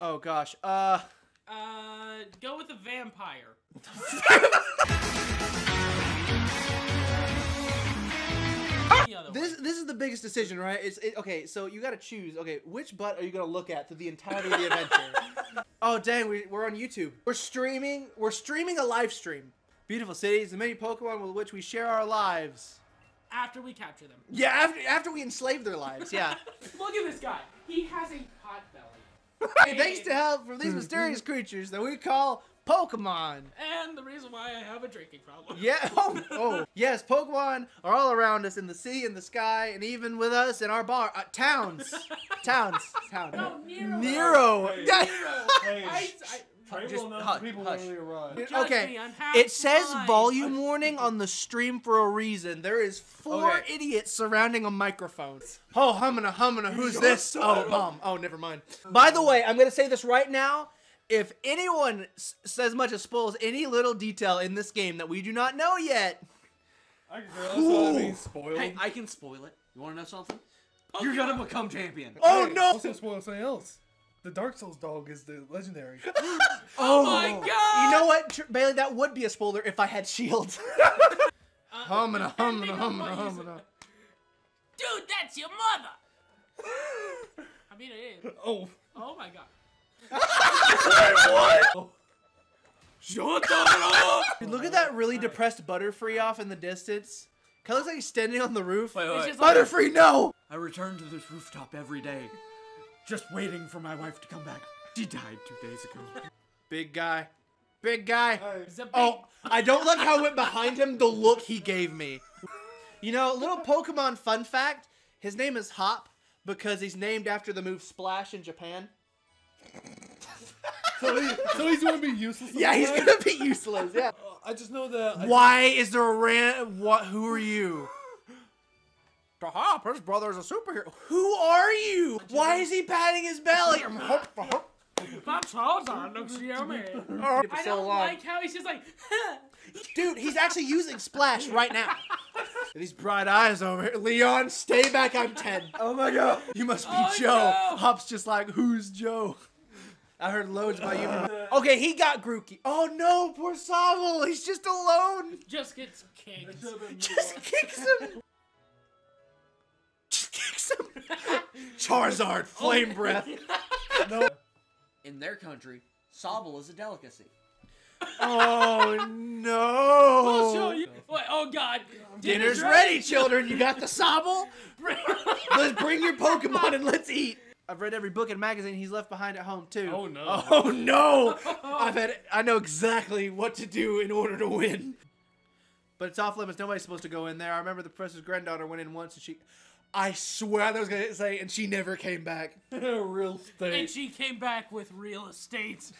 Oh gosh. Uh. Uh, go with a vampire. This this is the biggest decision, right? It's it, okay. So you got to choose. Okay, which butt are you gonna look at through the entirety of the adventure? oh dang, we, we're on YouTube. We're streaming. We're streaming a live stream. Beautiful cities, the many Pokemon with which we share our lives. after we capture them. Yeah, after after we enslave their lives. Yeah. Look at this guy. He has a pot belly. Hey, thanks to help from these mysterious creatures that we call Pokemon. And the reason why I have a drinking problem. Yeah. Oh, oh. Yes, Pokemon are all around us in the sea, in the sky, and even with us in our bar uh, towns. towns. Towns. No, Nero. Nero. Hey. Yeah. Hey, I, I, Trey Just will announce hush, people hush. when arrive. Judge Okay, me, I'm half It says blind. volume warning on the stream for a reason. There is four Okay. idiots surrounding a microphone. Oh, humana, humana, who's Shut this? up. Oh, mom. Oh, never mind. By the way, I'm going to say this right now. If anyone s- says much as spoils any little detail in this game that we do not know yet, I can that's what I mean, spoiled. Hey, I can spoil it. You want to know something? You're gonna become champion. oh Hey, no! Also spoil something else. The Dark Souls dog is the legendary. Oh my God! You know what, Tr- Bailey? That would be a spoiler if I had shields. Uh, humana, humana, depending on humana, what you say. humana. Dude, that's your mother. I mean, it is. oh. Oh my god. What? Shut up! Dude, look at that really depressed Butterfree off in the distance. Kind of looks like he's standing on the roof. Wait, It's wait. just like- Butterfree, no! I return to this rooftop every day, just waiting for my wife to come back. She died two days ago. Big guy. Big guy. Hey. It's a oh, big- Oh, I don't like how I went behind him, the look he gave me. You know, little Pokemon fun fact his name is Hop because he's named after the move Splash in Japan. So, he, so he's gonna be useless. Yeah, he's gonna be useless. Yeah. I just know that. I Why is there a ran? What? Who are you? The Hop, his brother is a superhero. Who are you? Why is he patting his belly? My Charizard looks yummy. I I don't like how he's just like, Dude, he's actually using Splash right now. These bright eyes over here. Leon, stay back. I'm 10. Oh my god. You must be Oh, Joe. no. Hop's just like, who's Joe? I heard loads about you. Okay, he got Grookey. Oh no, poor Sobble. He's just alone. just gets kicked. Just kicks him. Just kicks him. Charizard, flame breath. no. In their country, Sobble is a delicacy. Oh I'll no. show you. Wait, oh god. Dinner's ready, children. You got the Sobble? Let's bring your Pokemon and let's eat. I've read every book and magazine he's left behind at home too. Oh, no. Oh no! I've had I know exactly what to do in order to win. But it's off limits. Nobody's supposed to go in there. I remember the professor's granddaughter went in once and she I swear I was gonna say and she never came back. Real estate. And she came back with real estate.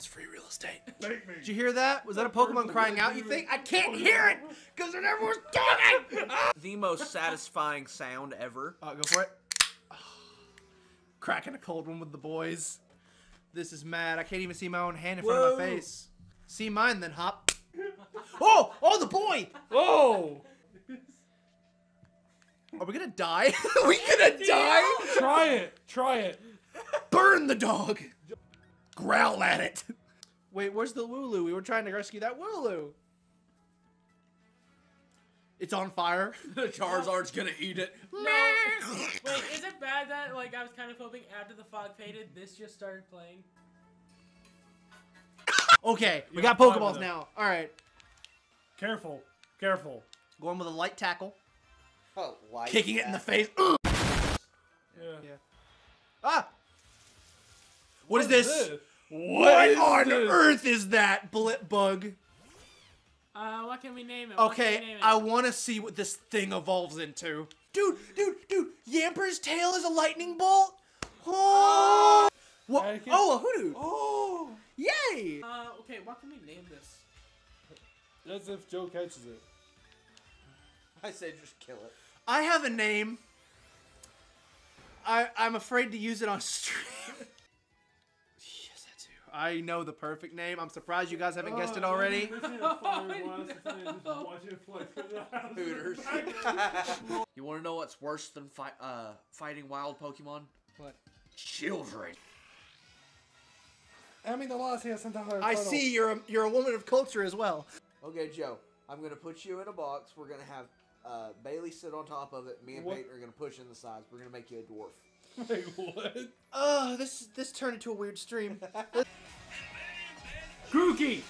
It's free real estate. Make me. Did you hear that? Was that a Pokemon crying out, you think? I can't hear it! Because everyone's talking! Ah! The most satisfying sound ever. Oh, go for it. Cracking a cold one with the boys. This is mad. I can't even see my own hand in front of my face. See mine then, Hop. Oh! Oh, the boy! Oh! Are we gonna die? Are we gonna die? Try it. Try it. Burn the dog! Growl at it. Wait, where's the Wooloo? We were trying to rescue that Wooloo. It's on fire. The Charizard's gonna eat it. No. Wait, is it bad that like I was kind of hoping after the fog faded, this just started playing? Okay, we got have five of Pokeballs now. Alright. Careful. Careful. Going with a light tackle. Oh, like Kicking it in the face. Yeah. Yeah. Ah! what is this? What is What on this? earth is that, Blip Bug? Uh, what can we name it? What Okay, name it? I want to see what this thing evolves into. Dude, dude, dude, Yamper's tail is a lightning bolt? Oh! What? Can- Oh, a hoodoo! Oh! Yay! Uh, okay, what can we name this? As if Joe catches it. I say just kill it. I have a name. I, I'm afraid to use it on stream. yes, I do. I know the perfect name. I'm surprised you guys haven't guessed it already. Hooters. you want to know what's worse than fi- uh, fighting wild Pokemon? What? Children. I mean, the laws here sometimes. I see you're a, you're a woman of culture as well. Okay, Joe. I'm gonna put you in a box. We're gonna have uh, Bailey sit on top of it. Me and What? Peyton are gonna push in the sides. We're gonna make you a dwarf. Wait, what? Oh, this this turned into a weird stream. Kooky.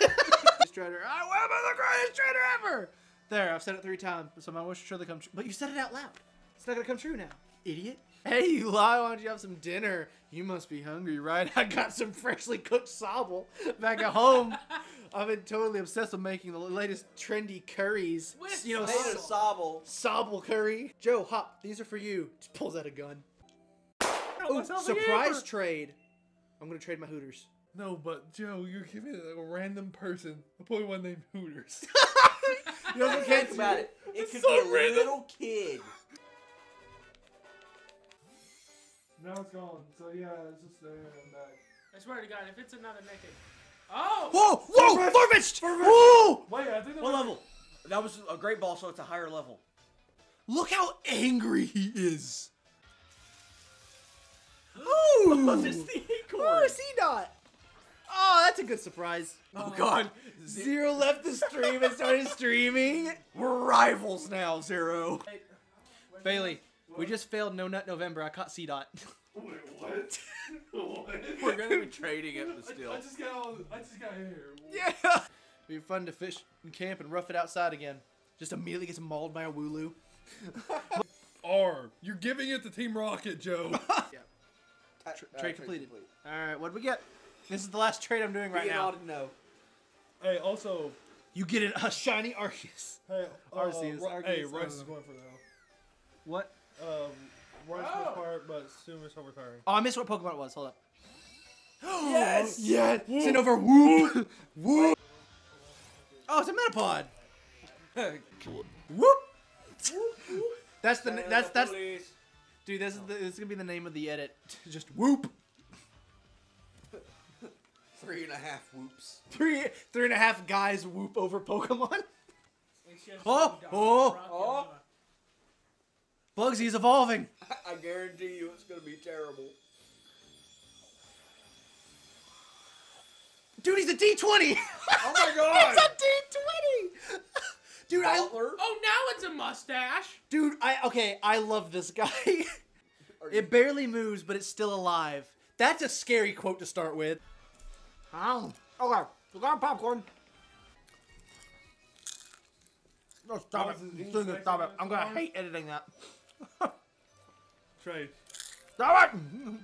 Shredder, I am the greatest Shredder ever. There, I've said it three times, so my wish will surely come true. But you said it out loud. It's not gonna come true now, idiot. Hey, you lie. Why don't you have some dinner? You must be hungry, right? I got some freshly cooked sobble back at home. I've been totally obsessed with making the latest trendy curries. With you know, Potato sobble. sobble curry. Joe, hop. These are for you. Just pulls out a gun. Ooh, myself a surprise trade. I'm gonna trade my Hooters. No, but Joe, you're giving it a random person a Pokemon named Hooters. You know, what Think about it. It It's could so be a random. little kid. now it's gone. So yeah, it's just there and back. I swear to God, if it's another naked. Oh! Whoa! Whoa! Farfetch'd! Whoa! Wait, I think that What was- level? That was a great ball, so it's a higher level. Look how angry he is. Oh, Ooh! It's the acorn. Oh, C dot. Oh, that's a good surprise. Oh, oh god. Zero left the stream and started streaming. We're rivals now, Zero. Wait, Bailey, we just failed No Nut November. I caught Seedot. Wait, what? what? We're gonna be trading it, but I, still. I just got all, I just got here. Yeah. It'd be fun to fish and camp and rough it outside again. Just immediately gets mauled by a wooloo. R. You're giving it to Team Rocket, Joe. Uh, Tr- uh, trade completed. All right, what do we get? This is the last trade I'm doing right Being now. ought to hey, also, You get an, a shiny Arceus. hey, uh, Arceus, Ri- Arceus, hey, I Rice don't is going for though. What? Um, Rice Oh. was part, but soon is retiring. Oh, I missed what Pokemon it was. Hold up. Yes! Yes! Send over whoop! whoop! Oh, it's a Metapod! Whoop! That's the that's that's dude. This is the, this is gonna be the name of the edit. Just whoop. Three and a half whoops. Three three and a half guys whoop over Pokemon. Oh, oh, oh. Yama. Bugsy's evolving. I guarantee you it's gonna be terrible. Dude, he's a D twenty. Oh my god! It's a D twenty. Dude, I Butler? Oh, now it's a mustache. dude I okay. I love this guy. It barely moves, but it's still alive. That's a scary quote to start with. Oh, okay. We got popcorn. No, stop That it. was his Stop it. Stop it. I'm gonna hate editing that. Trade. Stop it!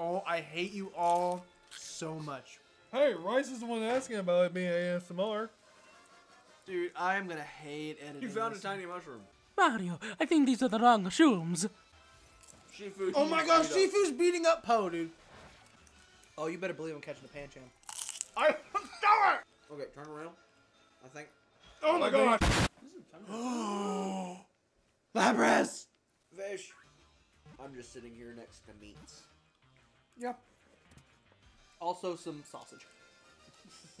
Oh, I hate you all so much. Hey, Rice is the one asking about it being ASMR. Dude, I am gonna hate editing. You found a tiny mushroom. Mario, I think these are the wrong shrooms. Shifu. Oh my gosh, beat up. Shifu's beating up Poe, dude. Oh, you better believe I'm catching the Pancham. I stop it! Okay, turn around. I think. Oh my god! Lapras! Fish. I'm just sitting here next to meats. Yep. Also some sausage.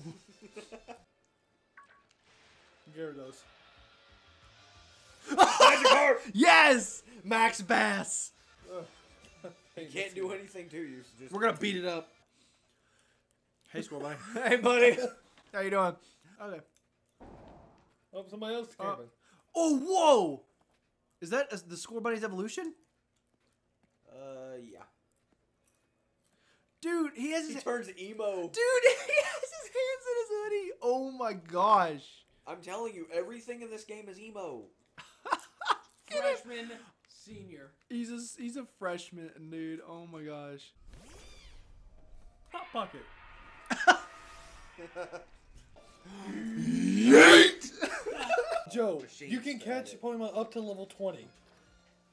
Gyarados. Yes! Max Bass! He Can't do anything to you. So just We're gonna beat it up. Hey, Scorbunny. hey, buddy. How you doing? Okay. Oh, somebody else is camping. Oh, whoa! Is that is the Scorbunny's evolution? Uh, yeah. Dude, he has He his turns emo. Dude, he has his hands in his hoodie. Oh my gosh. I'm telling you, everything in this game is emo. Freshman, senior. He's a he's a freshman, dude. Oh my gosh. Hot Pocket. Joe, you can catch static. Pokemon up to level 20.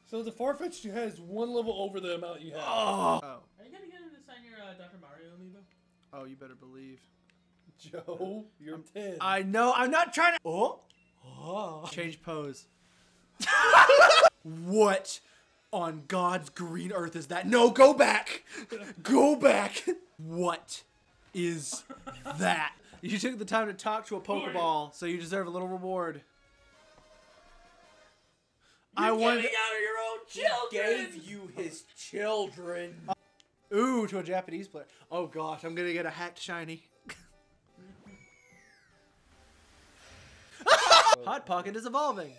So the Farfetch'd you had is one level over the amount you have. Oh. Are you gonna get him to sign your uh, Dr. Mario amiibo? Oh, you better believe. Joe, you're 10. I know. I'm not trying to. Oh. Oh. Change pose. what on God's green earth is that? No, go back. Go back. What is that? You took the time to talk to a Pokeball, so you deserve a little reward. I wanted. out of your own He gave you his children. Ooh, to a Japanese player. Oh gosh, I'm gonna get a hacked shiny. Hot Pocket is evolving.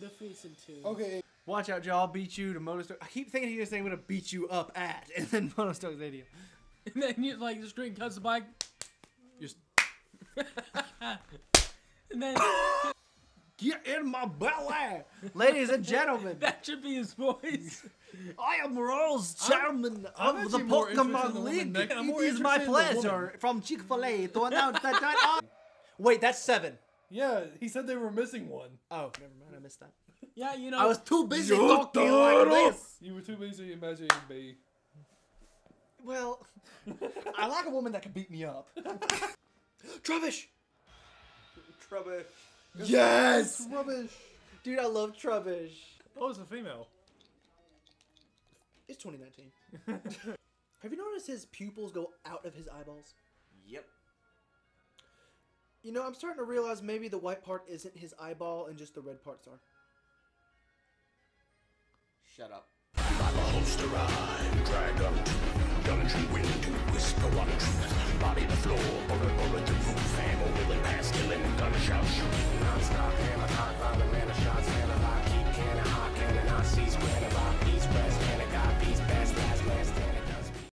The face in two. Okay. Watch out, Joe. I'll beat you to Motostoke. I keep thinking he's gonna say I'm gonna beat you up at, and then Motostoke Stadium. And then you like the screen cuts the bike. Just And then get in my belly, ladies and gentlemen. that should be his voice. I am Rose Chairman I'm of the actually more Pokemon the League. woman next- I'm It more is my interested in the pleasure from Chick Fil A to announce that. I- Wait, that's seven. Yeah, he said they were missing one. Oh, never mind. I missed that. Yeah, you know. I was too busy talking like this. You were too busy imagining B. Well, I like a woman that can beat me up. Trubbish. Trubbish. Yes, Rubbish. dude, I love Trubbish. Oh, it's a female. It's 2019. Have you noticed his pupils go out of his eyeballs? Yep. You know, I'm starting to realize maybe the white part isn't his eyeball and just the red parts are. Shut up gullimentry willing to whisper on the truth. Body the floor, bullet, bullet the roof. Ammo willing past killing, gunshot shooting. Non-stop hammer hot, by the man of shots, man of I keep cannon hot, cannon I seize with